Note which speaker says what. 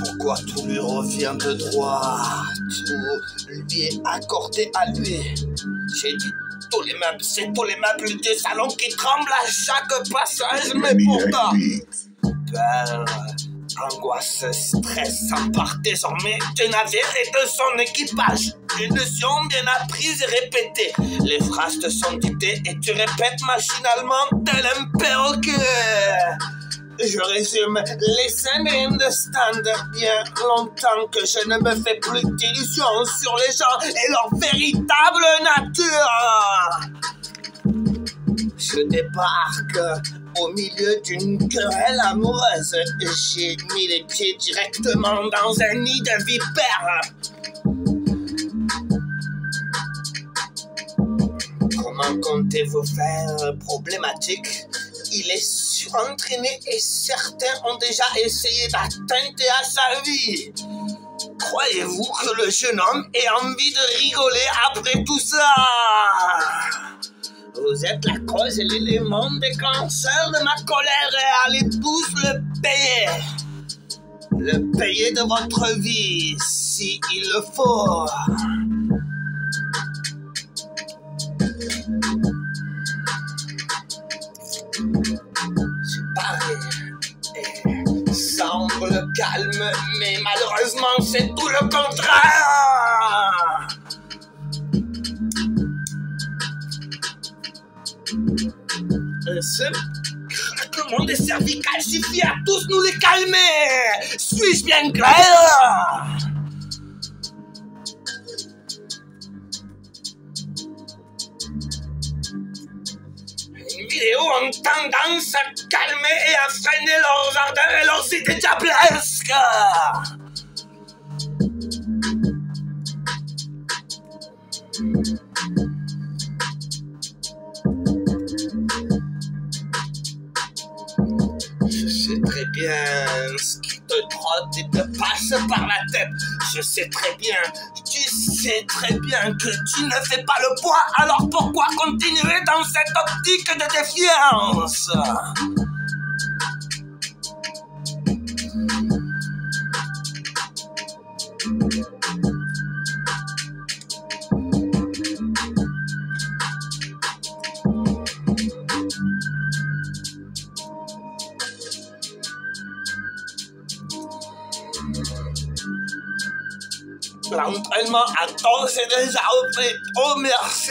Speaker 1: Pourquoi tout lui revient de droit Tout lui est accordé à lui. J'ai dit tous les meubles, c'est tous les meubles du salon qui tremblent à chaque passage, mais pourtant. Peur, angoisse, stress s'emparent désormais du navire et de son équipage. Une notion bien apprise et répétée. Les phrases te sont dictées et tu répètes machinalement tel un perroquet. Je résume, les scènes understand bien longtemps que je ne me fais plus d'illusions sur les gens et leur véritable nature. Je débarque au milieu d'une querelle amoureuse. J'ai mis les pieds directement dans un nid de vipères. Comment comptez-vous faire problématique? Il est surentraîné et certains ont déjà essayé d'atteindre à sa vie. Croyez-vous que le jeune homme ait envie de rigoler après tout ça? Vous êtes la cause et l'élément déclencheur de ma colère et allez tous le payer. Le payer de votre vie, si il le faut. Semble calme, mais malheureusement, c'est tout le contraire. Un seul craquement des cervicales suffit à tous nous les calmer. Suis-je bien clair? En tendance à calmer et à freiner leurs ardeurs et leurs idées diablesques. Très bien ce qui te trotte et te passe par la tête. Je sais très bien, tu sais très bien que tu ne fais pas le poids, alors pourquoi continuer dans cette optique de défiance? L'entraînement a d'ores et déjà repris. Oh merci